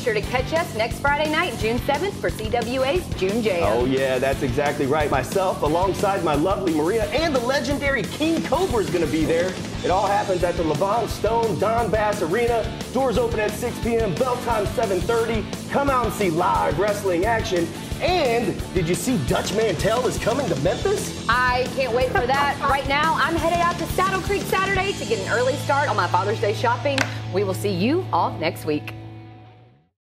sure to catch us next Friday night, June 7th, for CWA's June Jam. Oh, yeah, that's exactly right. Myself, alongside my lovely Maria, and the legendary King Cobra is going to be there. It all happens at the Levon Stone Don Bass Arena. Doors open at 6 p.m., bell time 7.30. Come out and see live wrestling action. And did you see Dutch Mantell is coming to Memphis? I can't wait for that. right now, I'm headed out to Saddle Creek Saturday to get an early start on my Father's Day shopping. We will see you all next week.